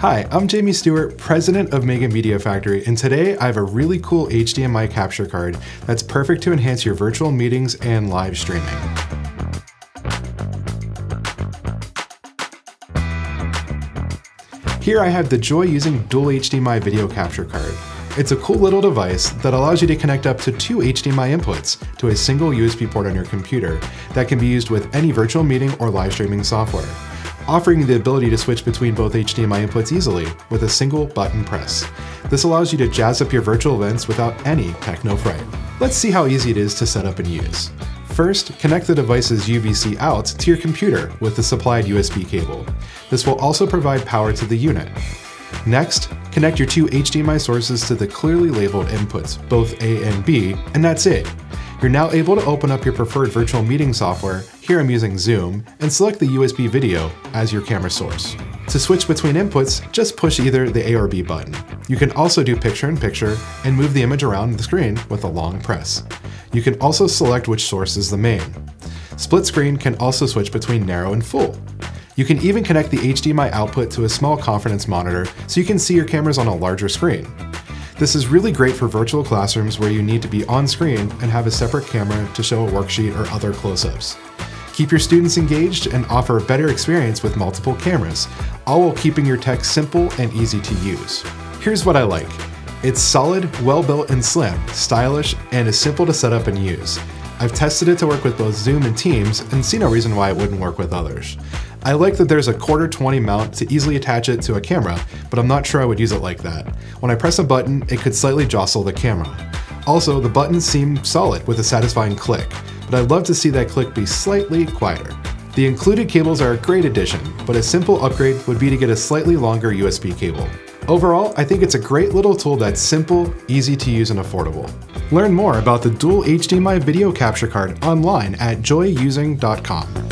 Hi, I'm Jamie Stewart, president of Mega Media Factory, and today I have a really cool HDMI capture card that's perfect to enhance your virtual meetings and live streaming. Here I have the Joyusing dual HDMI video capture card. It's a cool little device that allows you to connect up to two HDMI inputs to a single USB port on your computer that can be used with any virtual meeting or live streaming software offering the ability to switch between both HDMI inputs easily with a single button press. This allows you to jazz up your virtual events without any techno fright. Let's see how easy it is to set up and use. First, connect the device's UVC out to your computer with the supplied USB cable. This will also provide power to the unit. Next, connect your two HDMI sources to the clearly labeled inputs, both A and B, and that's it. You're now able to open up your preferred virtual meeting software, here I'm using Zoom, and select the USB video as your camera source. To switch between inputs, just push either the A or B button. You can also do picture-in-picture -picture and move the image around the screen with a long press. You can also select which source is the main. Split screen can also switch between narrow and full. You can even connect the HDMI output to a small conference monitor so you can see your cameras on a larger screen. This is really great for virtual classrooms where you need to be on screen and have a separate camera to show a worksheet or other close-ups. Keep your students engaged and offer a better experience with multiple cameras, all while keeping your tech simple and easy to use. Here's what I like. It's solid, well-built and slim, stylish, and is simple to set up and use. I've tested it to work with both Zoom and Teams and see no reason why it wouldn't work with others. I like that there's a quarter 20 mount to easily attach it to a camera, but I'm not sure I would use it like that. When I press a button, it could slightly jostle the camera. Also, the buttons seem solid with a satisfying click, but I'd love to see that click be slightly quieter. The included cables are a great addition, but a simple upgrade would be to get a slightly longer USB cable. Overall, I think it's a great little tool that's simple, easy to use, and affordable. Learn more about the dual HDMI video capture card online at joyusing.com.